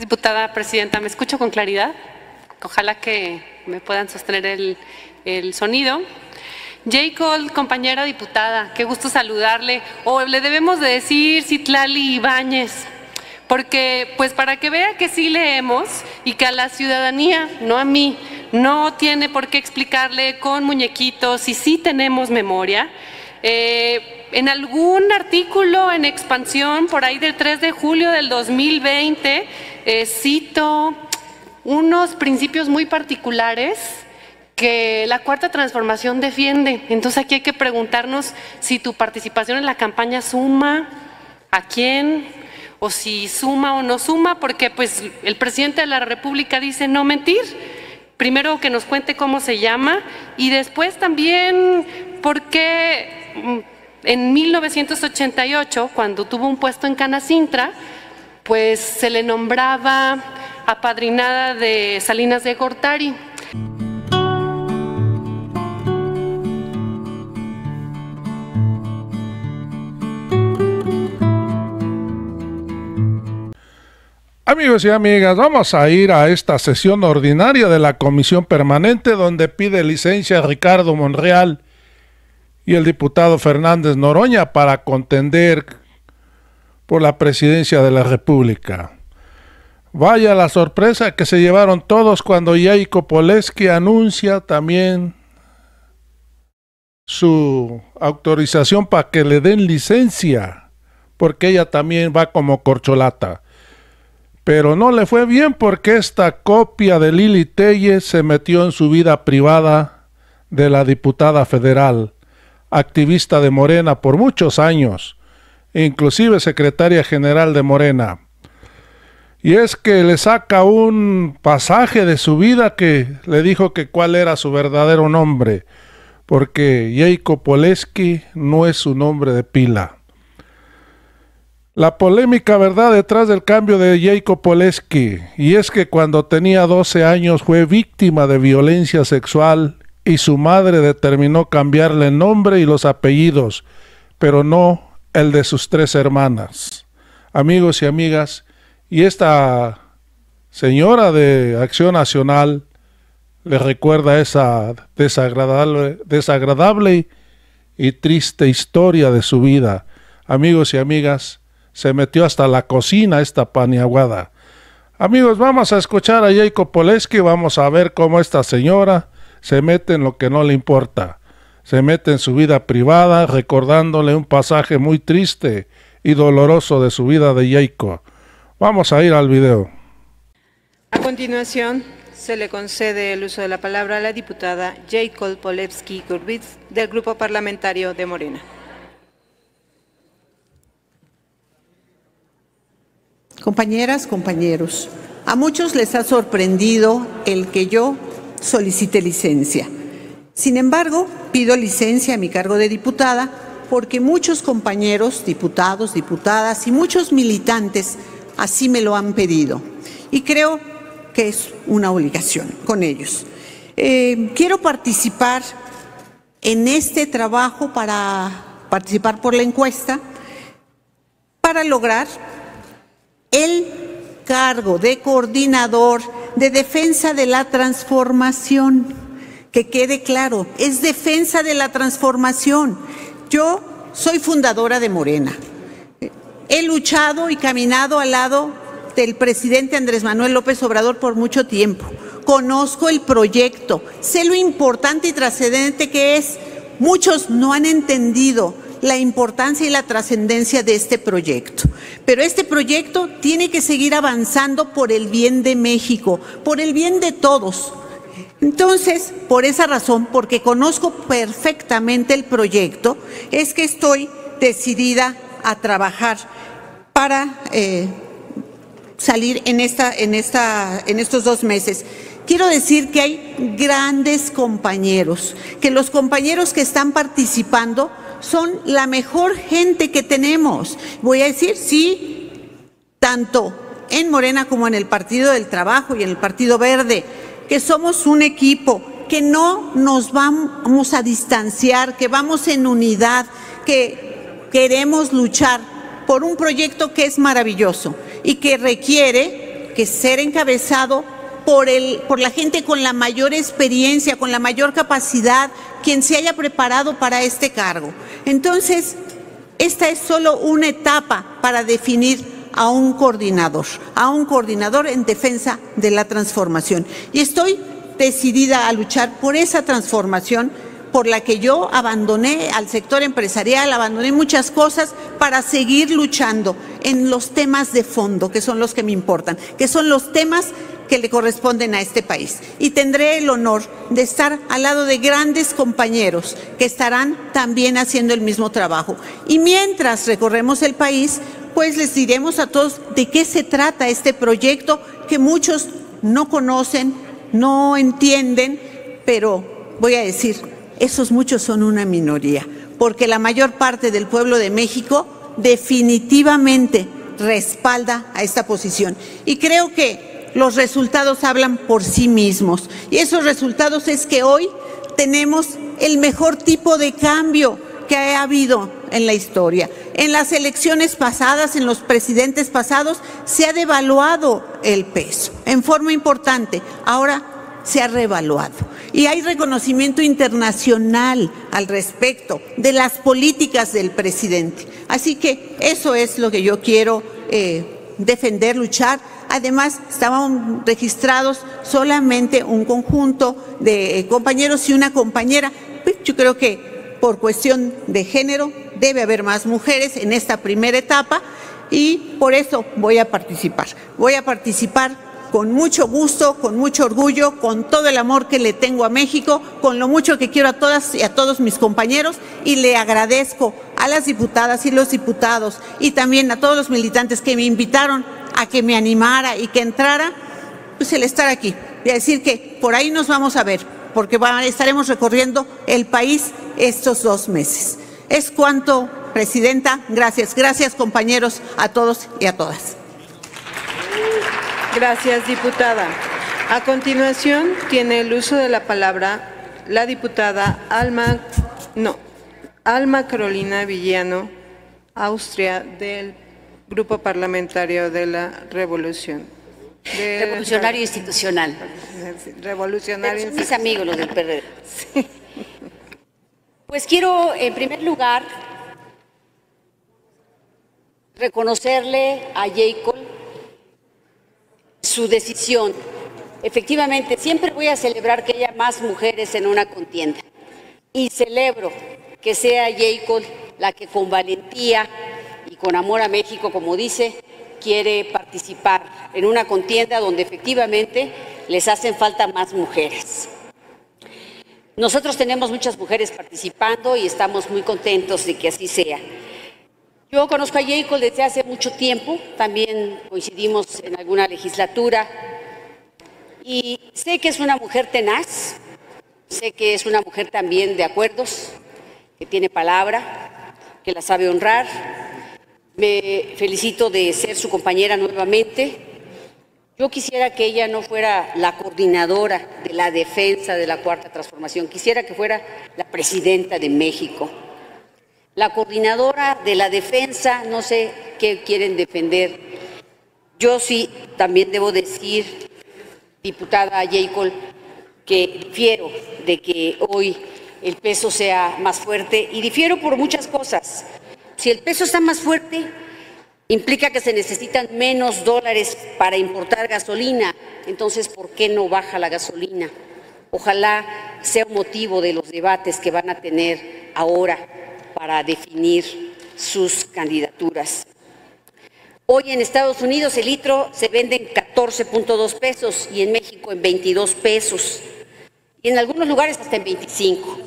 Diputada Presidenta, ¿me escucho con claridad? Ojalá que me puedan sostener el, el sonido. J. Cole, compañera diputada, qué gusto saludarle. O le debemos de decir Citlali Ibáñez, porque pues para que vea que sí leemos y que a la ciudadanía, no a mí, no tiene por qué explicarle con muñequitos y sí tenemos memoria. Eh, en algún artículo en expansión por ahí del 3 de julio del 2020, eh, cito unos principios muy particulares que la cuarta transformación defiende. Entonces aquí hay que preguntarnos si tu participación en la campaña suma, a quién, o si suma o no suma, porque pues el presidente de la República dice no mentir. Primero que nos cuente cómo se llama y después también por qué en 1988, cuando tuvo un puesto en Canacintra, pues se le nombraba apadrinada de Salinas de Gortari. Amigos y amigas, vamos a ir a esta sesión ordinaria de la Comisión Permanente donde pide licencia Ricardo Monreal y el diputado Fernández Noroña para contender por la presidencia de la República. Vaya la sorpresa que se llevaron todos cuando Yaiko Poleski anuncia también su autorización para que le den licencia, porque ella también va como corcholata. Pero no le fue bien porque esta copia de Lili Telles se metió en su vida privada de la diputada federal, activista de Morena por muchos años, inclusive secretaria general de Morena. Y es que le saca un pasaje de su vida que le dijo que cuál era su verdadero nombre, porque Jacob Poleski no es su nombre de pila. La polémica verdad detrás del cambio de Jacob Poleski, y es que cuando tenía 12 años fue víctima de violencia sexual y su madre determinó cambiarle el nombre y los apellidos, pero no el de sus tres hermanas. Amigos y amigas, y esta señora de Acción Nacional le recuerda esa desagradable, desagradable y triste historia de su vida. Amigos y amigas, se metió hasta la cocina esta paniaguada. Amigos, vamos a escuchar a Jacob Poleski, vamos a ver cómo esta señora se mete en lo que no le importa. Se mete en su vida privada, recordándole un pasaje muy triste y doloroso de su vida de Jacob. Vamos a ir al video. A continuación, se le concede el uso de la palabra a la diputada Jacob Polewski Gurbitz del Grupo Parlamentario de Morena. Compañeras, compañeros, a muchos les ha sorprendido el que yo solicite licencia. Sin embargo, pido licencia a mi cargo de diputada porque muchos compañeros, diputados, diputadas y muchos militantes así me lo han pedido. Y creo que es una obligación con ellos. Eh, quiero participar en este trabajo para participar por la encuesta para lograr el cargo de coordinador de defensa de la transformación. Que quede claro, es defensa de la transformación. Yo soy fundadora de Morena. He luchado y caminado al lado del presidente Andrés Manuel López Obrador por mucho tiempo. Conozco el proyecto, sé lo importante y trascendente que es. Muchos no han entendido la importancia y la trascendencia de este proyecto. Pero este proyecto tiene que seguir avanzando por el bien de México, por el bien de todos. Entonces, por esa razón, porque conozco perfectamente el proyecto, es que estoy decidida a trabajar para eh, salir en, esta, en, esta, en estos dos meses. Quiero decir que hay grandes compañeros, que los compañeros que están participando son la mejor gente que tenemos. Voy a decir, sí, tanto en Morena como en el Partido del Trabajo y en el Partido Verde, que somos un equipo, que no nos vamos a distanciar, que vamos en unidad, que queremos luchar por un proyecto que es maravilloso y que requiere que ser encabezado por, el, por la gente con la mayor experiencia, con la mayor capacidad, quien se haya preparado para este cargo. Entonces, esta es solo una etapa para definir a un coordinador, a un coordinador en defensa de la transformación. Y estoy decidida a luchar por esa transformación por la que yo abandoné al sector empresarial, abandoné muchas cosas para seguir luchando en los temas de fondo, que son los que me importan, que son los temas que le corresponden a este país. Y tendré el honor de estar al lado de grandes compañeros que estarán también haciendo el mismo trabajo. Y mientras recorremos el país, pues les diremos a todos de qué se trata este proyecto que muchos no conocen, no entienden, pero voy a decir, esos muchos son una minoría, porque la mayor parte del pueblo de México definitivamente respalda a esta posición. Y creo que los resultados hablan por sí mismos. Y esos resultados es que hoy tenemos el mejor tipo de cambio que ha habido en la historia. En las elecciones pasadas, en los presidentes pasados, se ha devaluado el peso en forma importante. Ahora se ha revaluado. Y hay reconocimiento internacional al respecto de las políticas del presidente. Así que eso es lo que yo quiero eh, defender, luchar. Además, estaban registrados solamente un conjunto de eh, compañeros y una compañera. Pues, yo creo que por cuestión de género debe haber más mujeres en esta primera etapa y por eso voy a participar. Voy a participar con mucho gusto, con mucho orgullo, con todo el amor que le tengo a México, con lo mucho que quiero a todas y a todos mis compañeros y le agradezco a las diputadas y los diputados y también a todos los militantes que me invitaron a que me animara y que entrara, pues el estar aquí y a decir que por ahí nos vamos a ver, porque estaremos recorriendo el país estos dos meses. Es cuanto, Presidenta. Gracias. Gracias, compañeros, a todos y a todas. Gracias, diputada. A continuación, tiene el uso de la palabra la diputada Alma, no, Alma Carolina Villano, Austria, del Grupo Parlamentario de la Revolución. Revolucionario institucional. Revolucionario Son mis amigos los del PRD. Pues quiero, en primer lugar, reconocerle a Jacob su decisión. Efectivamente, siempre voy a celebrar que haya más mujeres en una contienda. Y celebro que sea Jacob la que con valentía y con amor a México, como dice, quiere participar en una contienda donde efectivamente les hacen falta más mujeres. Nosotros tenemos muchas mujeres participando y estamos muy contentos de que así sea. Yo conozco a Jacob desde hace mucho tiempo, también coincidimos en alguna legislatura y sé que es una mujer tenaz, sé que es una mujer también de acuerdos, que tiene palabra, que la sabe honrar. Me felicito de ser su compañera nuevamente. Yo quisiera que ella no fuera la coordinadora de la defensa de la cuarta transformación, quisiera que fuera la presidenta de México la coordinadora de la defensa, no sé qué quieren defender. Yo sí también debo decir, diputada Jacob, que difiero de que hoy el peso sea más fuerte y difiero por muchas cosas. Si el peso está más fuerte, implica que se necesitan menos dólares para importar gasolina. Entonces, ¿por qué no baja la gasolina? Ojalá sea un motivo de los debates que van a tener ahora para definir sus candidaturas. Hoy en Estados Unidos el litro se vende en 14.2 pesos y en México en 22 pesos y en algunos lugares hasta en 25.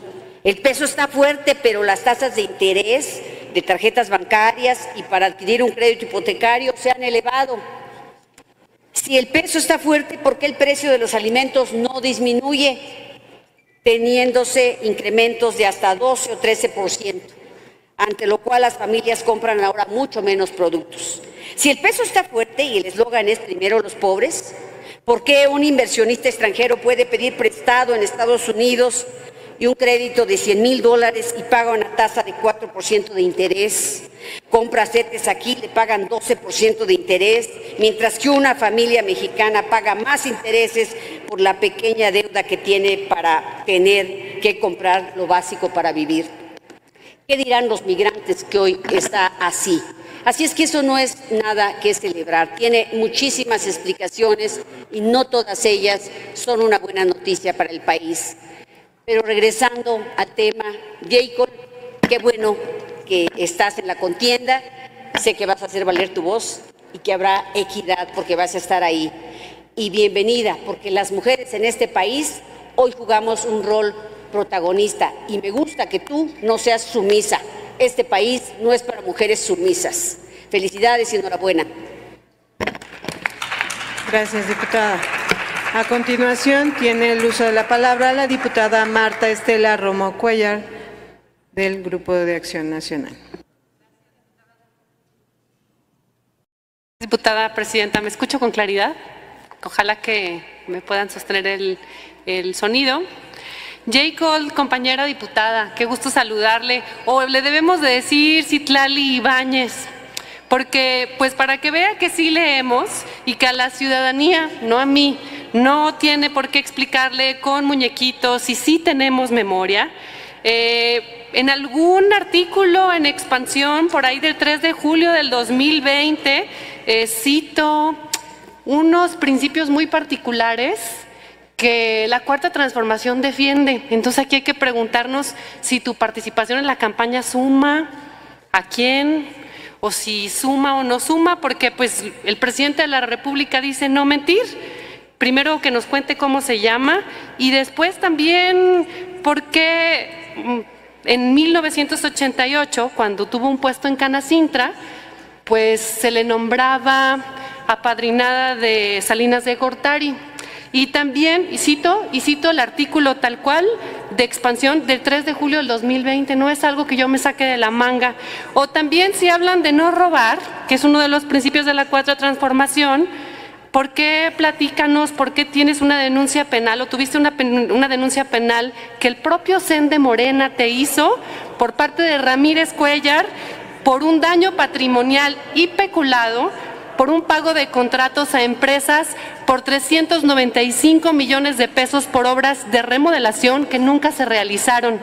El peso está fuerte, pero las tasas de interés de tarjetas bancarias y para adquirir un crédito hipotecario se han elevado. Si el peso está fuerte, ¿por qué el precio de los alimentos no disminuye, teniéndose incrementos de hasta 12 o 13 por ciento? Ante lo cual las familias compran ahora mucho menos productos. Si el peso está fuerte y el eslogan es primero los pobres, ¿por qué un inversionista extranjero puede pedir prestado en Estados Unidos y un crédito de 100 mil dólares y paga una tasa de 4% de interés. Compra aquí, le pagan 12% de interés, mientras que una familia mexicana paga más intereses por la pequeña deuda que tiene para tener que comprar lo básico para vivir. ¿Qué dirán los migrantes que hoy está así? Así es que eso no es nada que celebrar. Tiene muchísimas explicaciones y no todas ellas son una buena noticia para el país. Pero regresando al tema, Jacob, qué bueno que estás en la contienda. Sé que vas a hacer valer tu voz y que habrá equidad porque vas a estar ahí. Y bienvenida, porque las mujeres en este país hoy jugamos un rol protagonista y me gusta que tú no seas sumisa. Este país no es para mujeres sumisas. Felicidades y enhorabuena. Gracias, diputada. A continuación, tiene el uso de la palabra la diputada Marta Estela Romo Cuellar, del Grupo de Acción Nacional. Diputada Presidenta, ¿me escucho con claridad? Ojalá que me puedan sostener el, el sonido. Jacob, compañera diputada, qué gusto saludarle. O le debemos de decir Citlali Ibáñez, porque pues para que vea que sí leemos y que a la ciudadanía, no a mí, no tiene por qué explicarle con muñequitos y sí tenemos memoria. Eh, en algún artículo en expansión por ahí del 3 de julio del 2020 eh, cito unos principios muy particulares que la cuarta transformación defiende. Entonces aquí hay que preguntarnos si tu participación en la campaña suma, a quién, o si suma o no suma, porque pues el presidente de la República dice no mentir. Primero que nos cuente cómo se llama y después también por qué mm, en 1988, cuando tuvo un puesto en Canacintra, pues se le nombraba apadrinada de Salinas de Gortari. Y también, y cito, y cito el artículo tal cual de expansión del 3 de julio del 2020, no es algo que yo me saque de la manga. O también si hablan de no robar, que es uno de los principios de la cuarta transformación, ¿por qué platícanos, por qué tienes una denuncia penal o tuviste una, una denuncia penal que el propio CEN de Morena te hizo por parte de Ramírez Cuellar por un daño patrimonial y peculado por un pago de contratos a empresas por 395 millones de pesos por obras de remodelación que nunca se realizaron.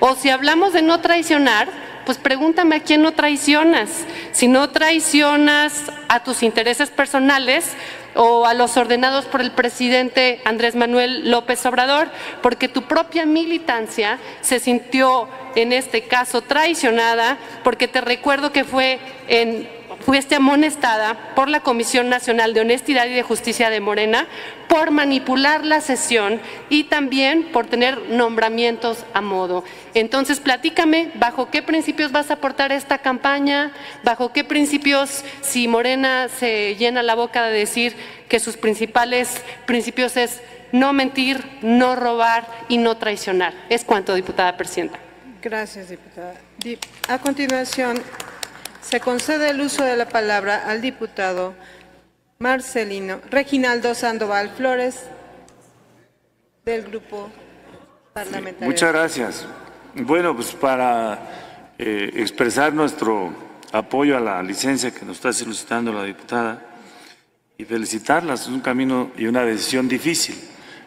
O si hablamos de no traicionar, pues pregúntame a quién no traicionas. Si no traicionas a tus intereses personales o a los ordenados por el presidente Andrés Manuel López Obrador, porque tu propia militancia se sintió en este caso traicionada, porque te recuerdo que fue en fuiste amonestada por la Comisión Nacional de Honestidad y de Justicia de Morena por manipular la sesión y también por tener nombramientos a modo. Entonces, platícame, ¿bajo qué principios vas a aportar esta campaña? ¿Bajo qué principios, si Morena se llena la boca de decir que sus principales principios es no mentir, no robar y no traicionar? Es cuanto, diputada presidenta. Gracias, diputada. A continuación, se concede el uso de la palabra al diputado Marcelino Reginaldo Sandoval Flores del Grupo Parlamentario. muchas gracias. Bueno, pues para eh, expresar nuestro apoyo a la licencia que nos está solicitando la diputada y felicitarla, es un camino y una decisión difícil,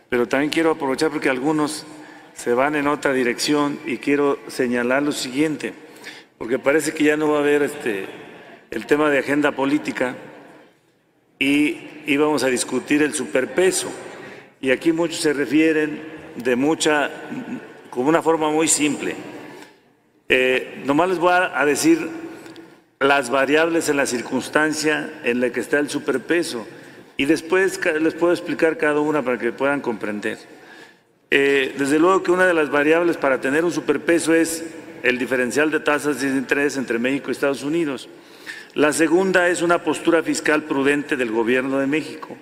pero también quiero aprovechar porque algunos se van en otra dirección y quiero señalar lo siguiente porque parece que ya no va a haber este, el tema de agenda política y íbamos a discutir el superpeso. Y aquí muchos se refieren de mucha, como una forma muy simple. Eh, nomás les voy a decir las variables en la circunstancia en la que está el superpeso y después les puedo explicar cada una para que puedan comprender. Eh, desde luego que una de las variables para tener un superpeso es el diferencial de tasas de interés entre México y Estados Unidos. La segunda es una postura fiscal prudente del Gobierno de México.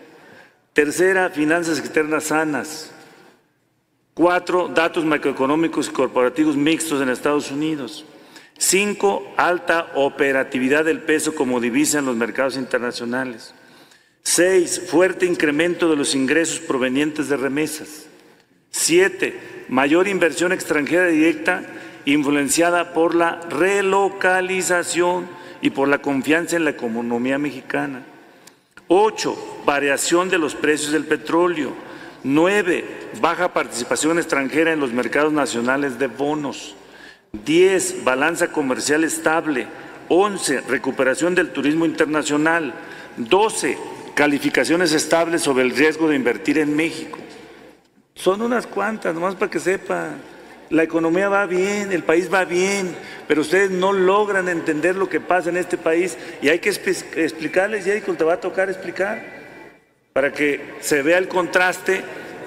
Tercera, finanzas externas sanas. Cuatro, datos macroeconómicos y corporativos mixtos en Estados Unidos. Cinco, alta operatividad del peso como divisa en los mercados internacionales. Seis, fuerte incremento de los ingresos provenientes de remesas. Siete, mayor inversión extranjera directa influenciada por la relocalización y por la confianza en la economía mexicana. Ocho, variación de los precios del petróleo. Nueve, baja participación extranjera en los mercados nacionales de bonos. Diez, balanza comercial estable. Once, recuperación del turismo internacional. Doce, calificaciones estables sobre el riesgo de invertir en México. Son unas cuantas, nomás para que sepa. La economía va bien, el país va bien, pero ustedes no logran entender lo que pasa en este país y hay que explicarles, y te va a tocar explicar, para que se vea el contraste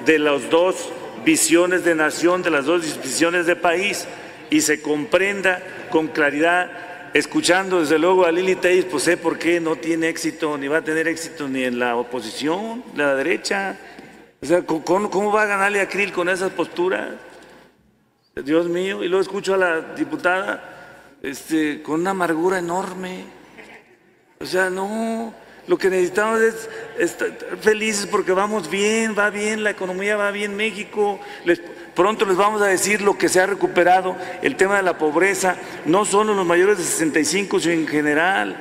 de las dos visiones de nación, de las dos visiones de país y se comprenda con claridad, escuchando desde luego a Lili Teis, pues sé por qué no tiene éxito, ni va a tener éxito ni en la oposición, la derecha. O sea, ¿cómo, va a ganarle a Krill con esas posturas? Dios mío, y luego escucho a la diputada este, con una amargura enorme. O sea, no, lo que necesitamos es estar felices porque vamos bien, va bien, la economía va bien, México. pronto les vamos a decir lo que se ha recuperado, el tema de la pobreza, no solo los mayores de 65, sino en general.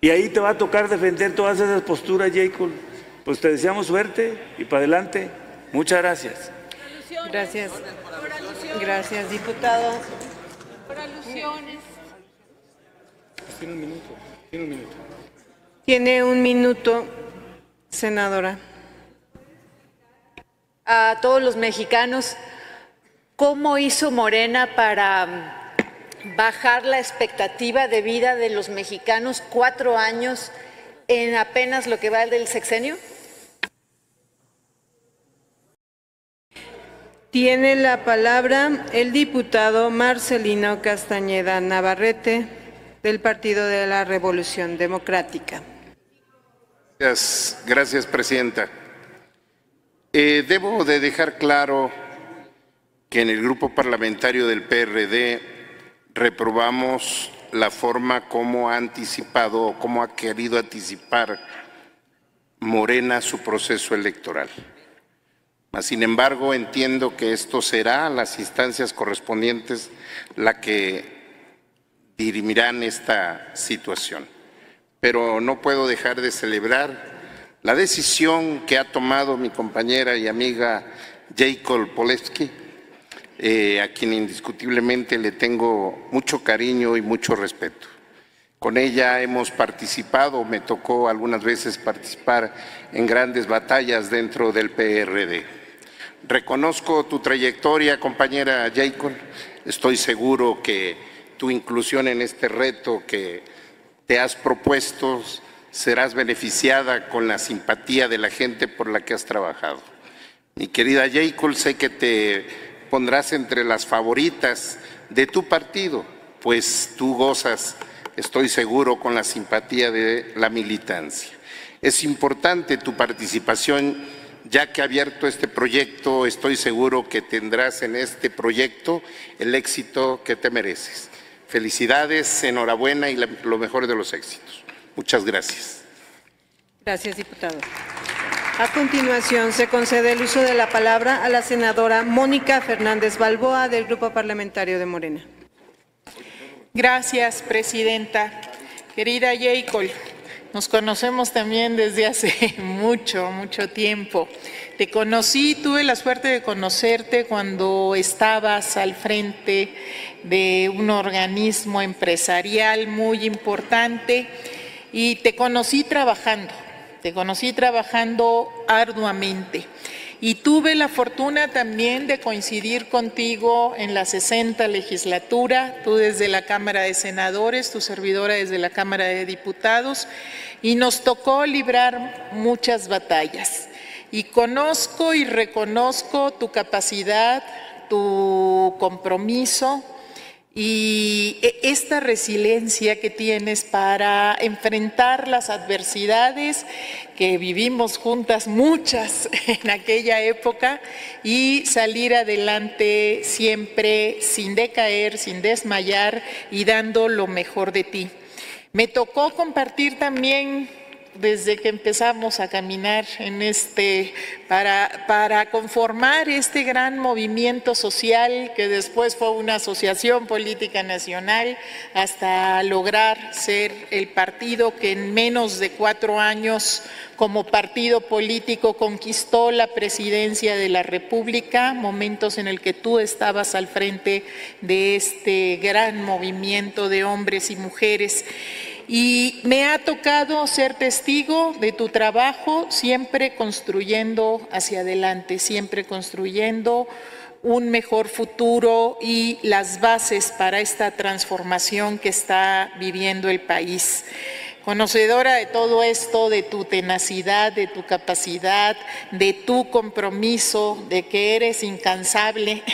Y ahí te va a tocar defender todas esas posturas, Jacob. Pues te deseamos suerte y para adelante. Muchas gracias. Gracias. Gracias, diputado. Por alusiones. Tiene un minuto. Tiene un minuto. Tiene un minuto, senadora. A todos los mexicanos, ¿cómo hizo Morena para bajar la expectativa de vida de los mexicanos cuatro años en apenas lo que va del sexenio? Tiene la palabra el diputado Marcelino Castañeda Navarrete del Partido de la Revolución Democrática. Gracias, gracias Presidenta. Eh, debo de dejar claro que en el grupo parlamentario del PRD reprobamos la forma como ha anticipado o como ha querido anticipar Morena su proceso electoral. Sin embargo, entiendo que esto será las instancias correspondientes la que dirimirán esta situación. Pero no puedo dejar de celebrar la decisión que ha tomado mi compañera y amiga Jacob Polewski, eh, a quien indiscutiblemente le tengo mucho cariño y mucho respeto. Con ella hemos participado, me tocó algunas veces participar en grandes batallas dentro del PRD. Reconozco tu trayectoria, compañera Jacob. Estoy seguro que tu inclusión en este reto que te has propuesto serás beneficiada con la simpatía de la gente por la que has trabajado. Mi querida Jacob, sé que te pondrás entre las favoritas de tu partido, pues tú gozas, estoy seguro, con la simpatía de la militancia. Es importante tu participación ya que ha abierto este proyecto, estoy seguro que tendrás en este proyecto el éxito que te mereces. Felicidades, enhorabuena y lo mejor de los éxitos. Muchas gracias. Gracias, diputado. A continuación, se concede el uso de la palabra a la senadora Mónica Fernández Balboa del Grupo Parlamentario de Morena. Gracias, presidenta. Querida Jacob, nos conocemos también desde hace mucho, mucho tiempo. Te conocí, tuve la suerte de conocerte cuando estabas al frente de un organismo empresarial muy importante y te conocí trabajando, te conocí trabajando arduamente. Y tuve la fortuna también de coincidir contigo en la 60 legislatura, tú desde la Cámara de Senadores, tu servidora desde la Cámara de Diputados, y nos tocó librar muchas batallas. Y conozco y reconozco tu capacidad, tu compromiso, y e, esta resiliencia que tienes para enfrentar las adversidades que vivimos juntas, muchas en aquella época, y salir adelante siempre sin decaer, sin desmayar y dando lo mejor de ti. Me tocó compartir también desde que empezamos a caminar en este, para, para conformar este gran movimiento social que después fue una asociación política nacional hasta lograr ser el partido que en menos de cuatro años como partido político conquistó la presidencia de la República, momentos en el que tú estabas al frente de este gran movimiento de hombres y mujeres. Y me ha tocado ser testigo de tu trabajo, siempre construyendo hacia adelante, siempre construyendo un mejor futuro y las bases para esta transformación que está viviendo el país. Conocedora de todo esto, de tu tenacidad, de tu capacidad, de tu compromiso, de que eres incansable,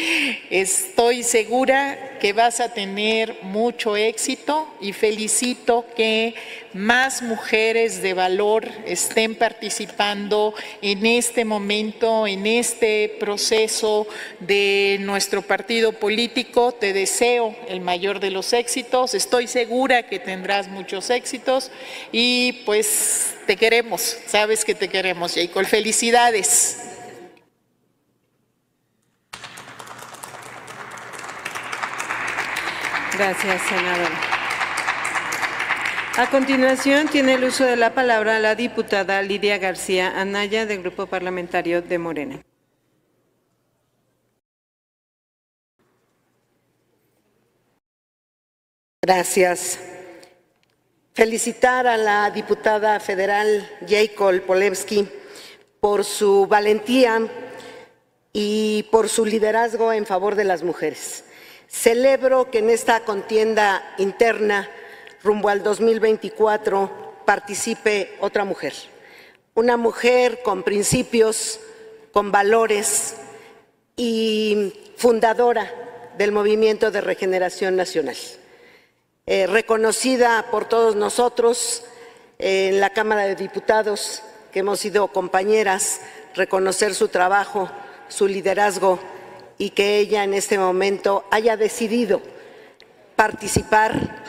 estoy segura que vas a tener mucho éxito y felicito que más mujeres de valor estén participando en este momento, en este proceso de nuestro partido político. Te deseo el mayor de los éxitos, estoy segura que tendrás muchos éxitos y pues te queremos, sabes que te queremos, Jacob. Felicidades. Gracias, senador. A continuación, tiene el uso de la palabra la diputada Lidia García Anaya, del Grupo Parlamentario de Morena. Gracias. Felicitar a la diputada federal Jacob Polewski por su valentía y por su liderazgo en favor de las mujeres. Celebro que en esta contienda interna rumbo al 2024 participe otra mujer, una mujer con principios, con valores y fundadora del movimiento de regeneración nacional. Eh, reconocida por todos nosotros en la Cámara de Diputados, que hemos sido compañeras, reconocer su trabajo, su liderazgo y que ella en este momento haya decidido participar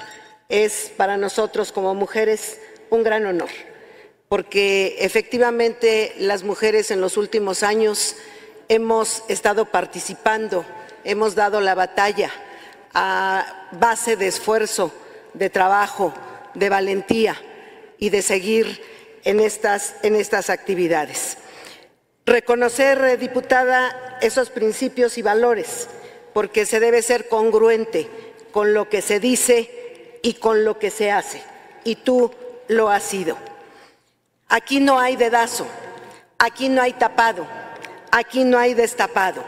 es para nosotros como mujeres un gran honor, porque efectivamente las mujeres en los últimos años hemos estado participando, hemos dado la batalla a base de esfuerzo, de trabajo, de valentía y de seguir en estas, en estas actividades. Reconocer, eh, diputada, esos principios y valores, porque se debe ser congruente con lo que se dice y con lo que se hace, y tú lo has sido. Aquí no hay dedazo, aquí no hay tapado, aquí no hay destapado.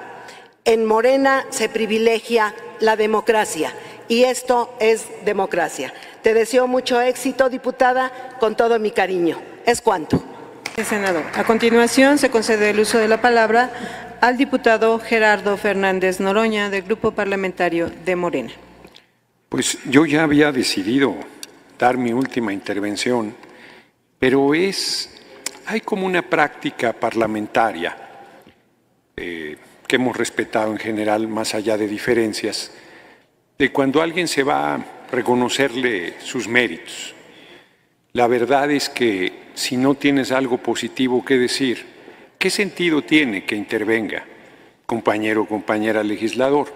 En Morena se privilegia la democracia y esto es democracia. Te deseo mucho éxito, diputada, con todo mi cariño. Es cuanto. Senador. A continuación, se concede el uso de la palabra al diputado Gerardo Fernández Noroña, del Grupo Parlamentario de Morena. Pues yo ya había decidido dar mi última intervención, pero es, hay como una práctica parlamentaria eh, que hemos respetado en general, más allá de diferencias, de cuando alguien se va a reconocerle sus méritos. La verdad es que si no tienes algo positivo que decir, ¿qué sentido tiene que intervenga, compañero o compañera legislador?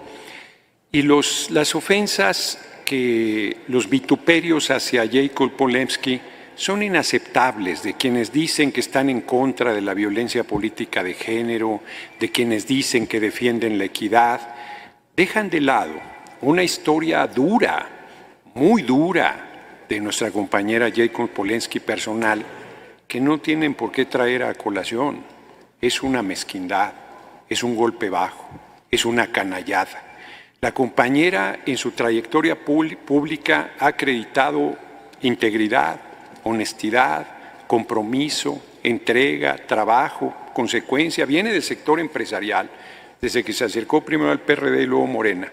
Y los, las ofensas que los vituperios hacia Jacob Polemski son inaceptables de quienes dicen que están en contra de la violencia política de género, de quienes dicen que defienden la equidad, dejan de lado una historia dura, muy dura, de nuestra compañera Jacob Polensky personal, que no tienen por qué traer a colación. Es una mezquindad, es un golpe bajo, es una canallada. La compañera en su trayectoria pública ha acreditado integridad, honestidad, compromiso, entrega, trabajo, consecuencia, viene del sector empresarial, desde que se acercó primero al PRD y luego Morena.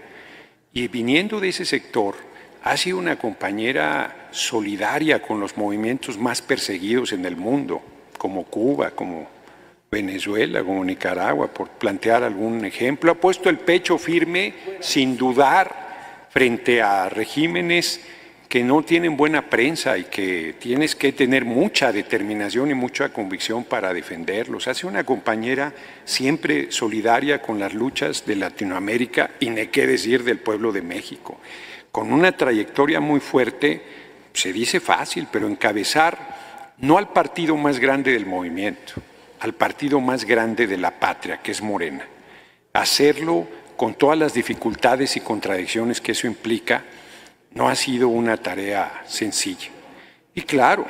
Y viniendo de ese sector, ha sido una compañera solidaria con los movimientos más perseguidos en el mundo, como Cuba, como Venezuela, como Nicaragua, por plantear algún ejemplo. Ha puesto el pecho firme sin dudar frente a regímenes que no tienen buena prensa y que tienes que tener mucha determinación y mucha convicción para defenderlos. Hace una compañera siempre solidaria con las luchas de Latinoamérica y ni qué decir del pueblo de México. Con una trayectoria muy fuerte, se dice fácil, pero encabezar no al partido más grande del movimiento, al partido más grande de la patria, que es Morena. Hacerlo con todas las dificultades y contradicciones que eso implica, no ha sido una tarea sencilla. Y claro,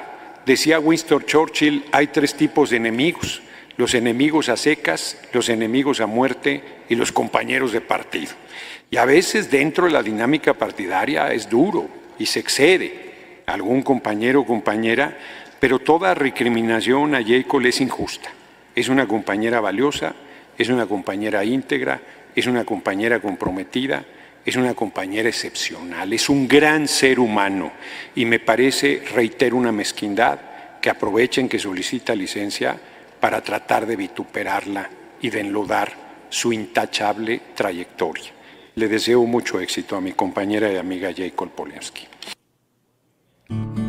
decía Winston Churchill, hay tres tipos de enemigos, los enemigos a secas, los enemigos a muerte y los compañeros de partido. Y a veces dentro de la dinámica partidaria es duro y se excede algún compañero o compañera, pero toda recriminación a Jacob es injusta. Es una compañera valiosa, es una compañera íntegra, es una compañera comprometida, es una compañera excepcional, es un gran ser humano y me parece, reitero, una mezquindad que aprovechen que solicita licencia para tratar de vituperarla y de enlodar su intachable trayectoria. Le deseo mucho éxito a mi compañera y amiga Jacob Polensky. Bye.